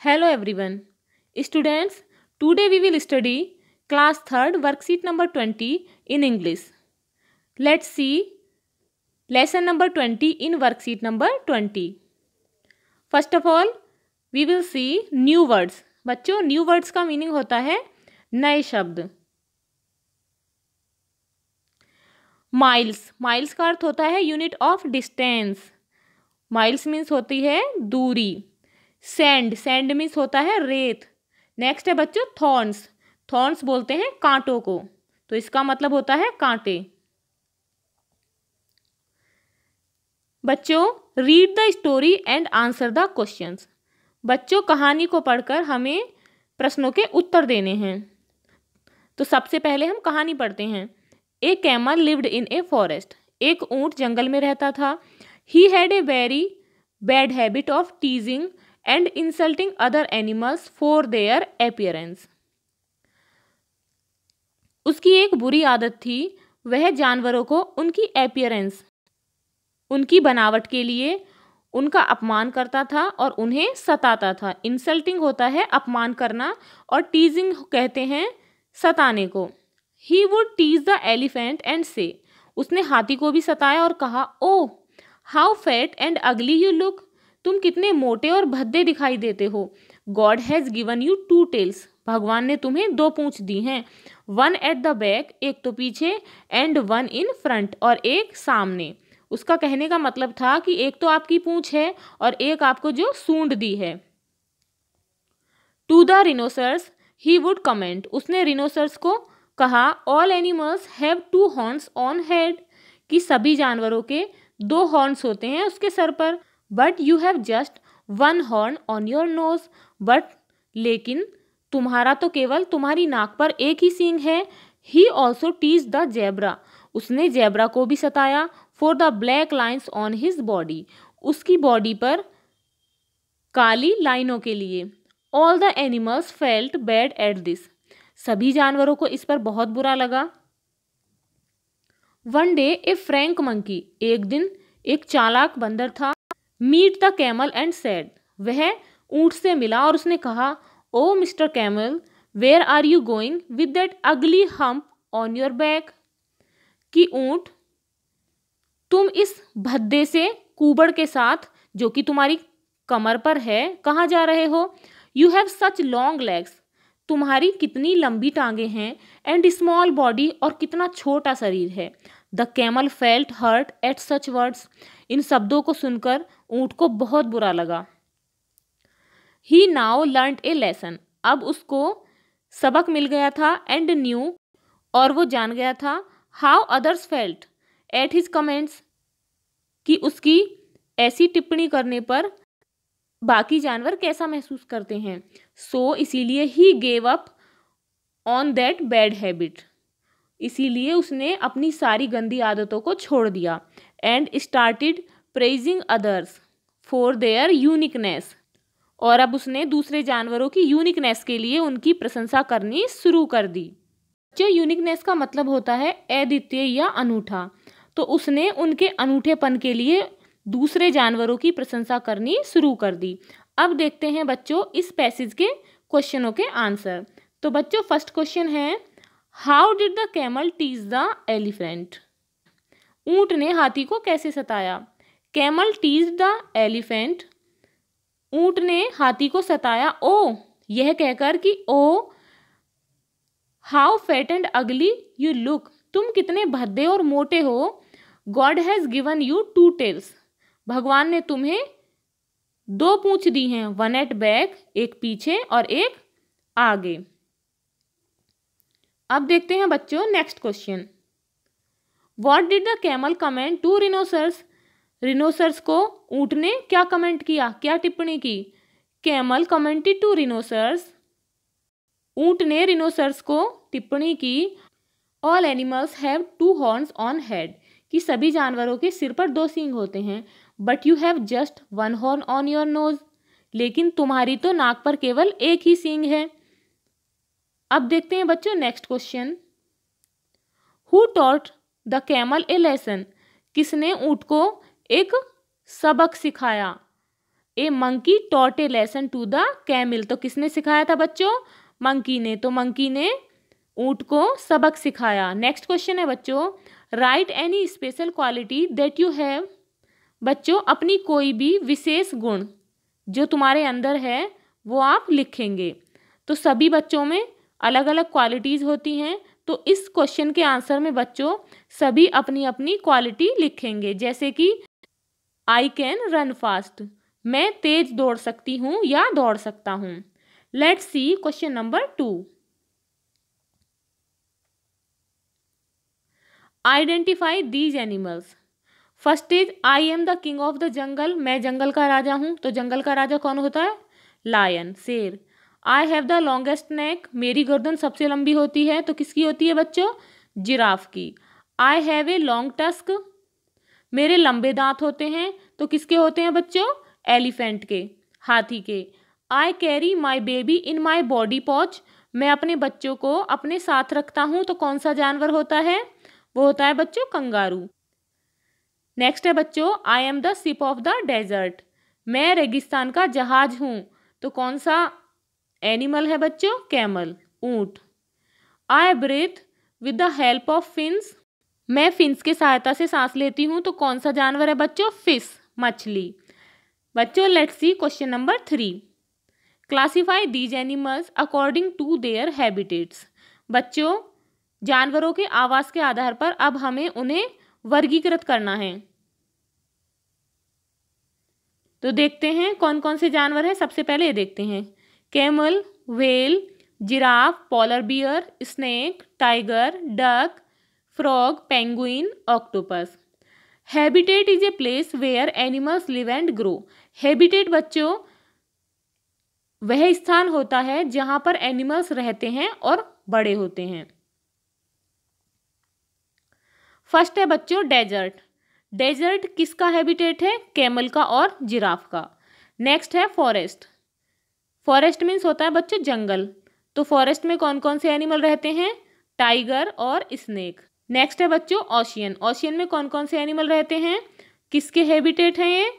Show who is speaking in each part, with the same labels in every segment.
Speaker 1: Hello everyone students today we will study class third worksheet number twenty in English let's see lesson number twenty in worksheet number twenty first of all we will see new words बच्चों new words का meaning होता है नए शब्द. Miles miles का अर्थ होता है unit of distance miles means होती है दूरी. सैंड सैंड मीन्स होता है रेत। नेक्स्ट है बच्चों थॉर्न्स थॉर्न्स बोलते हैं कांटों को। तो इसका मतलब होता है कांटे। बच्चों read the story and answer the questions बच्चों, कहानी को पढ़कर हमें प्रश्नों के उत्तर देने हैं। तो सबसे पहले हम कहानी पढ़ते हैं। A camel lived in a forest एक ऊँट जंगल में रहता था। He had a very bad habit of teasing and insulting other animals for their appearance उसकी एक बुरी आदत थी, वह जानवरों को उनकी अपियरेंस उनकी बनावट के लिए उनका अपमान करता था और उन्हें सताता था। इंसल्टिंग होता है अपमान करना और टीजिंग कहते हैं सताने को। He would tease the elephant and से उसने हाथी को भी सताया और कहा ओ how fat and ugly you look तुम कितने मोटे और भद्दे दिखाई देते हो। God has given you two tails भगवान ने तुम्हें दो पूछ दी हैं। वन एट द बैक एक तो पीछे एंड वन इन फ्रंट और एक सामने। उसका कहने का मतलब था कि एक तो आपकी पूंछ है, और एक आपको जो सूंड दी है। To the rhinoceros he would comment उसने रिनोसर्स को कहा all animals have two horns on head कि सभी जानवरों के दो हॉर्न्स होते हैं उसके सर पर। But you have just one horn on your nose but लेकिन तुम्हारा तो केवल तुम्हारी नाक पर एक ही सींग है। He also teased the zebra उसने जेब्रा को भी सताया for the black lines on his body उसकी बॉडी पर काली लाइनों के लिए। All the animals felt bad at this सभी जानवरों को इस पर बहुत बुरा लगा। One day a frank monkey एक दिन एक चालाक बंदर था। Meet the camel and said वह ऊँट से मिला और उसने कहा, O mister camel where are you going with that ugly hump on your back कि ऊँट, तुम इस भद्दे से कुबड़ के साथ, जो कि तुम्हारी कमर पर है, कहाँ जा रहे हो? You have such long legs तुम्हारी कितनी लंबी टांगे हैं एंड स्मॉल बॉडी और कितना छोटा शरीर है। The camel felt hurt at such words. इन शब्दों को सुनकर ऊँट को बहुत बुरा लगा। He now learn a lesson अब उसको सबक मिल गया था एंड न्यू और वो जान गया था how others felt at his comments कि उसकी ऐसी टिप्पणी करने पर बाकी जानवर कैसा महसूस करते हैं। सो so, इसीलिए he gave up on that bad habit इसीलिए उसने अपनी सारी गंदी आदतों को छोड़ दिया and started praising others for their uniqueness और अब उसने दूसरे जानवरों की यूनिकनेस के लिए उनकी प्रशंसा करनी शुरू कर दी। जो यूनिकनेस का मतलब होता है अद्वितीय या अनूठा। तो उसने उनके अनूठेपन के लिए दूसरे जानवरों की प्रशंसा करनी शुरू कर दी। अब देखते हैं बच्चों इस पैसेज के क्वेश्चनों के आंसर तो बच्चों फ़र्स्ट क्वेश्चन है how did the camel tease the elephant ऊँट ने हाथी को कैसे सताया? कैमल टीज द एलिफेंट ऊँट ने हाथी को सताया? ओ यह कहकर कि ओ how fat and ugly you look तुम कितने भद्दे और मोटे हो। God has given you two tails भगवान ने तुम्हें दो पूछ दी हैं वन एट बैक एक पीछे और एक आगे। अब देखते हैं बच्चों next question what did the camel comment to rhinoceros rhinoceros को ऊँट ने क्या कमेंट किया? क्या टिप्पणी की? कैमल कमेंटेड टू रिनोसर्स ऊँट ने रिनोसर्स को टिप्पणी की all animals have two horns on head कि सभी जानवरों के सिर पर दो सींग होते हैं but you have just one horn on your nose लेकिन तुम्हारी तो नाक पर केवल एक ही सींग है। अब देखते हैं बच्चों next question who taught the camel a lesson किसने ऊँट को एक सबक सिखाया? A monkey taught a lesson to the camel तो किसने सिखाया था बच्चों? मंकी ने. तो मंकी ने ऊँट को सबक सिखाया. नेक्स्ट क्वेश्चन है बच्चों. Write any special quality that you have बच्चों, अपनी कोई भी विशेष गुण जो तुम्हारे अंदर है, वो आप लिखेंगे। तो सभी बच्चों में अलग अलग क्वालिटीज़ होती हैं तो इस क्वेश्चन के आंसर में बच्चों सभी अपनी अपनी क्वालिटी लिखेंगे, जैसे कि आई कैन रन फास्ट मैं तेज दौड़ सकती हूँ या दौड़ सकता हूँ। Let see question number two identify these animals first is I am the king of the jungle मैं जंगल का राजा हूँ तो जंगल का राजा कौन होता है? लायन शेर। I have the longest neck मेरी गर्दन सबसे लंबी होती है तो किसकी होती है बच्चों? जिराफ की। I have a long tusk मेरे लंबे दांत होते हैं तो किसके होते हैं बच्चों? एलिफेंट के, हाथी के। I carry my baby in my body pouch मैं अपने बच्चों को अपने साथ रखता हूँ तो कौन सा जानवर होता है? वो होता है बच्चों, कंगारू। नेक्स्ट है बच्चों I am the ship of the desert मैं रेगिस्तान का जहाज़ हूँ तो कौन सा एनिमल है बच्चों? कैमल ऊँट. I breathe with the help of fins मैं फिन्स की सहायता से सांस लेती हूँ तो कौन सा जानवर है बच्चों? फ़िश मछली. बच्चों let see question number three classify these animals according to their habitats बच्चों, जानवरों के आवास के आधार पर अब हमें उन्हें वर्गीकृत करना है। तो देखते हैं कौन कौन से जानवर हैं। सबसे पहले ये देखते हैं। Camel whale giraffe, polar bear, snake, tiger, duck, frog, penguin, octopus. Habitat is a place where animals live and grow. Habitat बच्चों, वह स्थान होता है जहाँ पर एनिमल्स रहते हैं और बड़े होते हैं। फ़र्स्ट है बच्चों, डेजर्ट। डेजर्ट किसका हैबिटेट है? कैमल का और जिराफ का। नेक्स्ट है फॉरेस्ट। फॉरेस्ट मीन्स होता है बच्चों जंगल। तो फॉरेस्ट में कौन कौन से एनिमल रहते हैं? टाइगर और स्नेक। नेक्स्ट है बच्चों ओशियन ओशियन में कौन कौन से एनिमल रहते हैं? किसके हैबिटेट हैं ये?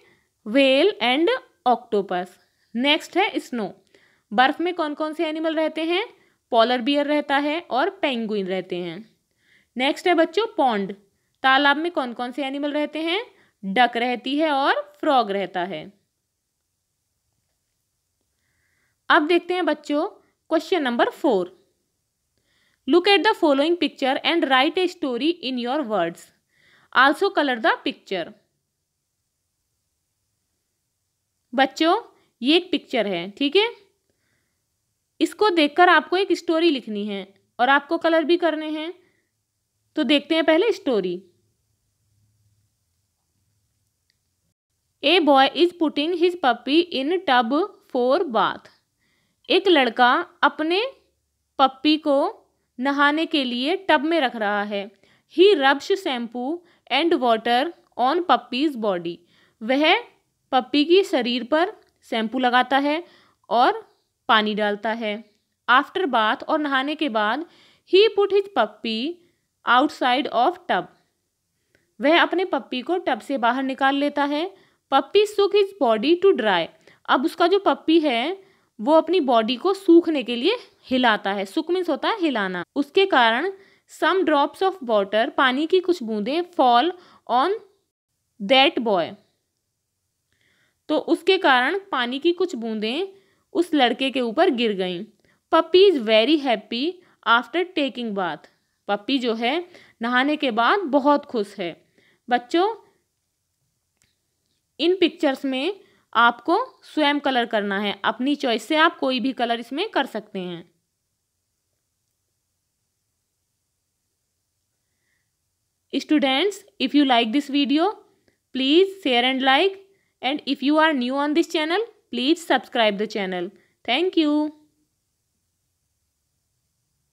Speaker 1: Whale and octopus. नेक्स्ट है स्नो। बर्फ़ में कौन कौन से एनिमल रहते हैं? पॉलर बियर रहता है और पेंगुइन रहते हैं। नेक्स्ट है बच्चों, पॉन्ड। तालाब में कौन कौन से एनिमल रहते हैं? डक रहती है और फ्रॉग रहता है। अब देखते हैं बच्चों question number four look at the following picture and write a story in your words also colour the picture बच्चों, ये एक पिक्चर है, ठीक है? इसको देखकर आपको एक स्टोरी लिखनी है और आपको कलर भी करने हैं। तो देखते हैं पहले story a boy is putting his puppy in tub for bath एक लड़का अपने पप्पी को नहाने के लिए टब में रख रहा है। He rubs shampoo and water on puppy's body वह पप्पी की शरीर पर शैम्पू लगाता है और पानी डालता है। आफ्टर बाथ और नहाने के बाद he put his puppy outside of tub वह अपने पप्पी को टब से बाहर निकाल लेता है। पप्पी सुख हिज बॉडी टू ड्राई अब उसका जो पप्पी है वो अपनी बॉडी को सूखने के लिए हिलाता है। सुख मीन्स होता है हिलाना। उसके कारण सम ड्रॉप्स ऑफ़ वाटर पानी की कुछ बूंदें फॉल ऑन दैट बॉय तो उसके कारण पानी की कुछ बूंदें उस लड़के के ऊपर गिर गईं। Puppy is very happy after taking bath puppy जो है, नहाने के बाद बहुत खुश है। बच्चों, इन पिक्चर्स में आपको स्वयं कलर करना है। अपनी चॉइस से आप कोई भी कलर इसमें कर सकते हैं। Students if you like this video please share and like and if you are new on this channel please subscribe the channel thank you